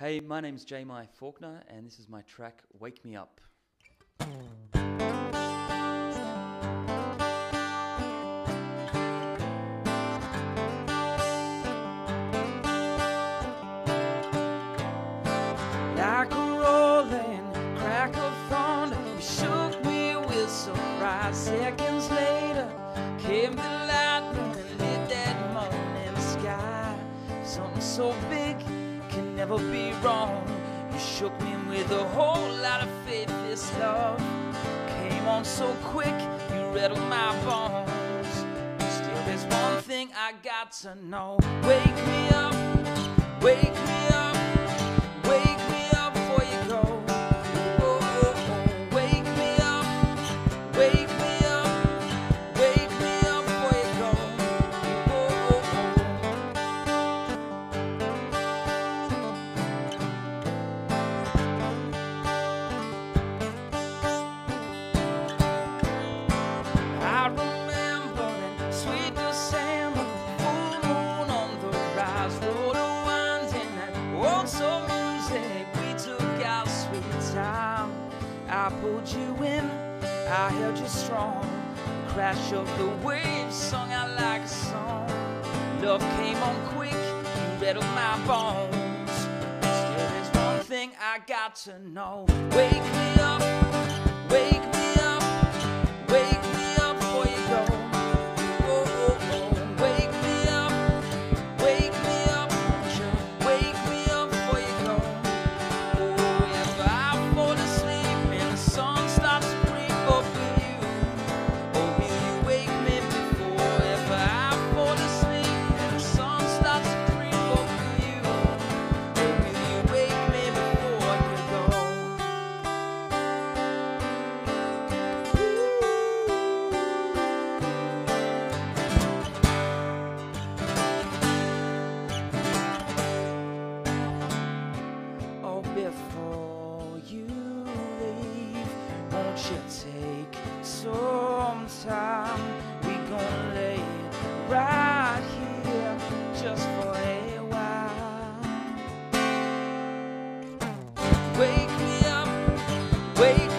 Hey, my name's Jaimi Faulkner, and this is my track Wake Me Up. Like a rolling crack of thunder, you shook me with surprise. Seconds later, came the lightning and lit that morning sky. Something so big never be wrong. You shook me with a whole lot of faith. This love came on so quick, you rattled my bones. Still, there's one thing I got to know. Wake me up, wake me up. I pulled you in, I held you strong. Crash of the waves sung out like a song. Love came on quick, you rattled my bones. Still, there's one thing I got to know. Wake me up, wake me up. should take some time. We gonna lay it right here just for a while. Wake me up, wake